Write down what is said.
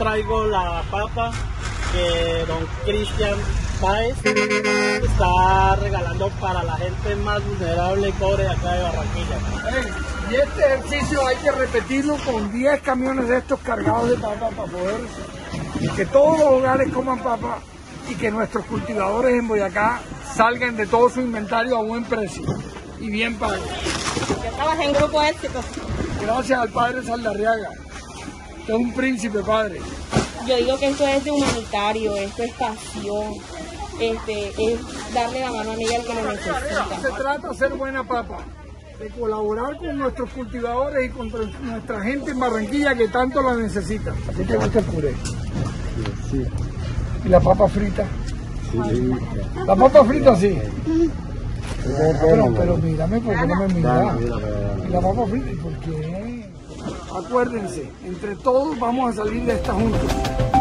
traigo la papa que don Cristian Páez está regalando para la gente más vulnerable y pobre de acá de Barranquilla. y este ejercicio hay que repetirlo con 10 camiones de estos cargados de papa para poder que todos los hogares coman papa y que nuestros cultivadores en Boyacá salgan de todo su inventario a buen precio y bien pagado. Yo trabajé en Grupo Éxito. Gracias al padre Saldarriaga, es un príncipe padre. Yo digo que esto es de humanitario, esto es pasión, este, es darle la mano a ella al que lo necesita. Se trata de hacer buena papa, de colaborar con nuestros cultivadores y con nuestra gente en Barranquilla que tanto la necesita. ¿Qué te gusta el puré? Sí. ¿Y la papa frita? Sí. La papa frita sí. Pero, pero mírame porque no me mira. ¿Y la papa frita? ¿Y por qué? Acuérdense, entre todos vamos a salir de esta junta.